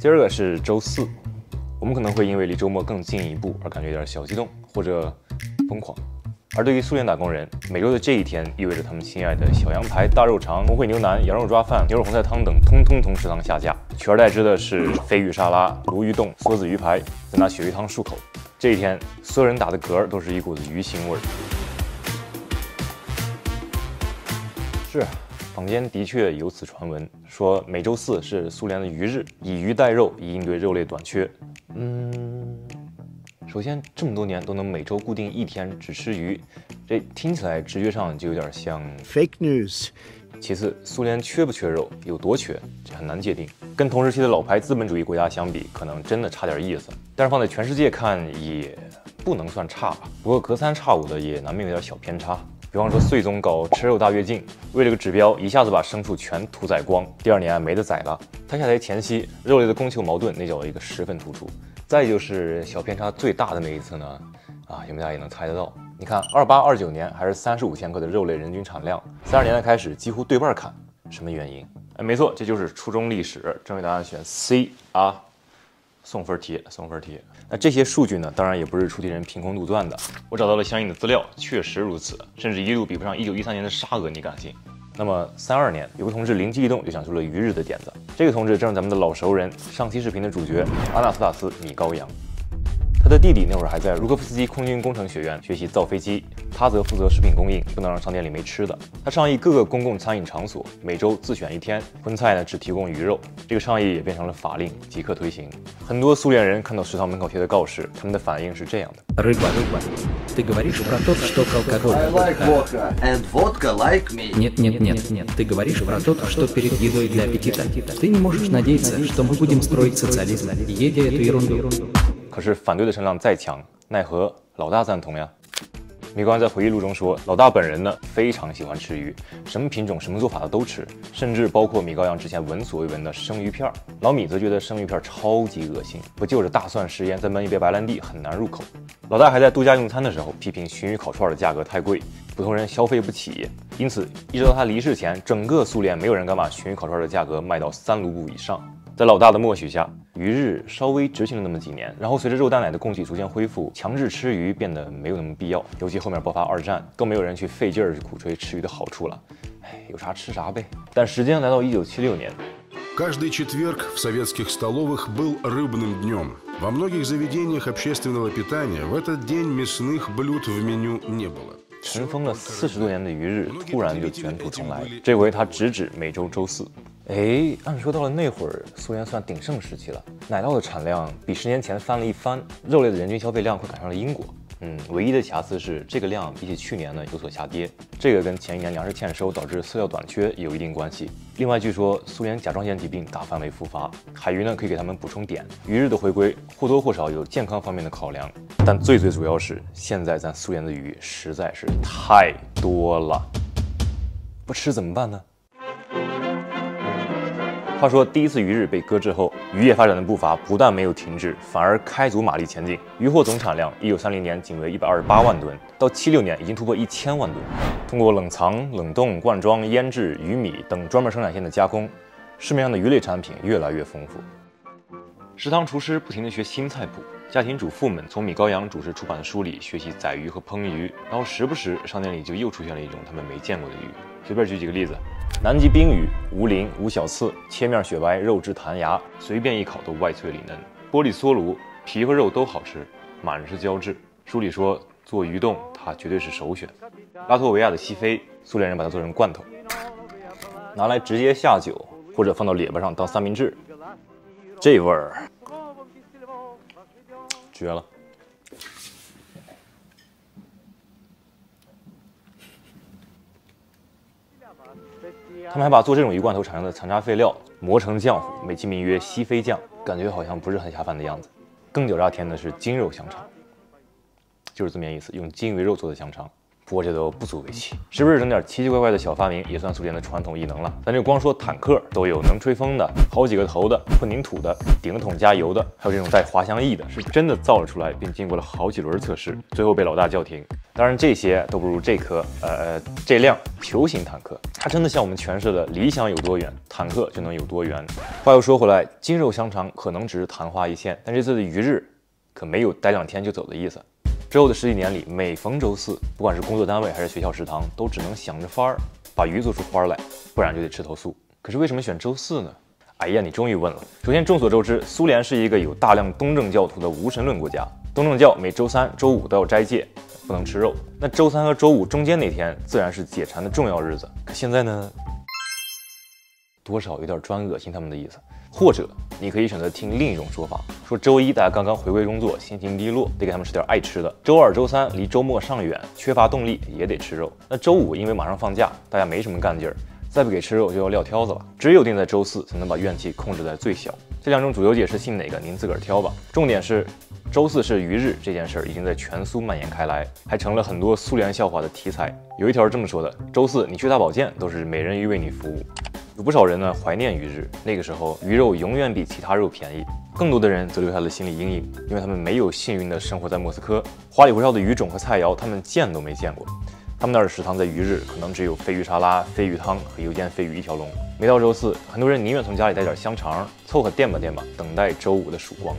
今儿个是周四，我们可能会因为离周末更近一步而感觉有点小激动或者疯狂。而对于苏联打工人，每周的这一天意味着他们心爱的小羊排、大肉肠、红烩牛腩、羊肉抓饭、牛肉红菜汤等，通通从食堂下架，取而代之的是飞鱼沙拉、鲈鱼冻、梭子鱼排，再拿鳕鱼汤漱口。这一天，所有人打的嗝都是一股子鱼腥味儿。是，坊间的确有此传闻，说每周四是苏联的鱼日，以鱼代肉，以应对肉类短缺。嗯。首先，这么多年都能每周固定一天只吃鱼，这听起来直觉上就有点像 fake news。其次，苏联缺不缺肉，有多缺，这很难界定。跟同时期的老牌资本主义国家相比，可能真的差点意思。但是放在全世界看，也不能算差吧。不过隔三差五的也难免有点小偏差。比方说，穗宗搞吃肉大跃进，为了个指标，一下子把牲畜全屠宰光，第二年没得宰了。他下台前夕，肉类的供求矛盾那叫一个十分突出。再就是小偏差最大的那一次呢，啊，你们家也能猜得到。你看，二八二九年还是三十五千克的肉类人均产量，三十年代开始几乎对半砍，什么原因？哎，没错，这就是初中历史。正确答案选 C 啊，送分题，送分题。那这些数据呢，当然也不是出题人凭空杜撰的，我找到了相应的资料，确实如此，甚至一度比不上一九一三年的沙俄，你敢信？那么三二年，有个同志灵机一动，就想出了鱼日的点子。这个同志正是咱们的老熟人，上期视频的主角阿纳斯塔斯·米高扬。他的弟弟那会儿还在茹科夫斯基空军工程学院学习造飞机，他则负责食品供应，不能让商店里没吃的。他倡议各个公共餐饮场所每周自选一天，荤菜呢只提供鱼肉。这个倡议也变成了法令，即刻推行。很多苏联人看到食堂门口贴的告示，他们的反应是这样的。Ты говоришь про то, что к алкоголю. I like vodka, and vodka like me. Нет, нет, нет, нет. Ты говоришь про то, что перед едой для аппетита. Ты не можешь надеяться, что мы будем строить социализм, едя эту ерунду. 可是反对的声浪再强，奈何老大赞同呀。米高扬在回忆录中说，老大本人呢非常喜欢吃鱼，什么品种、什么做法的都吃，甚至包括米高扬之前闻所未闻的生鱼片儿。老米则觉得生鱼片超级恶心，不就是大蒜食盐再焖一杯白兰地，很难入口。老大还在度假用餐的时候批评鲟鱼烤串的价格太贵，普通人消费不起，因此一直到他离世前，整个苏联没有人敢把鲟鱼烤串的价格卖到三卢布以上。在老大的默许下，鱼日稍微执行了那么几年，然后随着肉蛋奶的供给逐渐恢复，强制吃鱼变得没有那么必要。尤其后面爆发二战，更没有人去费劲儿去鼓吹吃鱼的好处了。哎，有啥吃啥呗。但时间来到一九七六年。Каждый четверг в советских столовых был рыбным днем. Во многих заведениях общественного питания в этот день мясных блюд в меню не было. 尘封了四十多年的鱼日突然就卷土重来，这回他直指每周周四。 哎，按说到了那会儿，苏联算鼎盛时期了，奶酪的产量比十年前翻了一番，肉类的人均消费量快赶上了英国。嗯，唯一的瑕疵是这个量比起去年呢有所下跌，这个跟前一年粮食欠收导致饲料短缺有一定关系。另外，据说苏联甲状腺疾病大范围复发，海鱼呢可以给他们补充碘。鱼日的回归或多或少有健康方面的考量，但最最主要是现在咱苏联的鱼实在是太多了，不吃怎么办呢？话说，第一次鱼日被搁置后，渔业发展的步伐不但没有停滞，反而开足马力前进。渔获总产量，一九三零年仅为一百二十八万吨，到七六年已经突破一千万吨。通过冷藏、冷冻、灌装、腌制、鱼米等专门生产线的加工，市面上的鱼类产品越来越丰富。食堂厨师不停地学新菜谱，家庭主妇们从米高扬主持出版的书里学习宰鱼和烹鱼，然后时不时商店里就又出现了一种他们没见过的鱼。随便举几个例子。南极冰鱼无鳞无小刺，切面雪白，肉质弹牙，随便一烤都外脆里嫩。玻璃梭炉皮和肉都好吃，满是胶质。书里说做鱼冻，它绝对是首选。拉脱维亚的西非，苏联人把它做成罐头，拿来直接下酒，或者放到列巴上当三明治，这味儿绝了。他们还把做这种鱼罐头产生的残渣废料磨成浆糊，美其名曰西非酱，感觉好像不是很下饭的样子。更狡诈天的是精肉香肠，就是字面意思，用金鱼肉做的香肠。不过这都不足为奇，时不时整点奇奇怪怪的小发明，也算苏联的传统异能了。咱就光说坦克，都有能吹风的，好几个头的，混凝土的，顶桶加油的，还有这种带滑翔翼的，是真的造了出来，并经过了好几轮测试，最后被老大叫停。当然，这些都不如这颗呃这辆球形坦克，它真的像我们诠释的理想有多远，坦克就能有多远。话又说回来，金肉香肠可能只是昙花一现，但这次的鱼日可没有待两天就走的意思。之后的十几年里，每逢周四，不管是工作单位还是学校食堂，都只能想着法儿把鱼做出花来，不然就得吃投诉。可是为什么选周四呢？哎呀，你终于问了。首先，众所周知，苏联是一个有大量东正教徒的无神论国家，东正教每周三、周五都要斋戒，不能吃肉。那周三和周五中间那天，自然是解馋的重要日子。可现在呢，多少有点专恶心他们的意思。或者你可以选择听另一种说法，说周一大家刚刚回归工作，心情低落，得给他们吃点爱吃的。周二、周三离周末尚远，缺乏动力，也得吃肉。那周五因为马上放假，大家没什么干劲儿。再不给吃肉就要撂挑子了，只有定在周四才能把怨气控制在最小。这两种主流解释信哪个您自个儿挑吧。重点是，周四是鱼日这件事儿已经在全苏蔓延开来，还成了很多苏联笑话的题材。有一条是这么说的：周四你去大保健都是美人鱼为你服务。有不少人呢怀念鱼日，那个时候鱼肉永远比其他肉便宜。更多的人则留下了心理阴影，因为他们没有幸运的生活在莫斯科，花里胡哨的鱼种和菜肴他们见都没见过。他们那儿的食堂在鱼日可能只有鲱鱼沙拉、鲱鱼汤和油煎鲱鱼一条龙。每到周四，很多人宁愿从家里带点香肠，凑合垫吧垫吧，等待周五的曙光。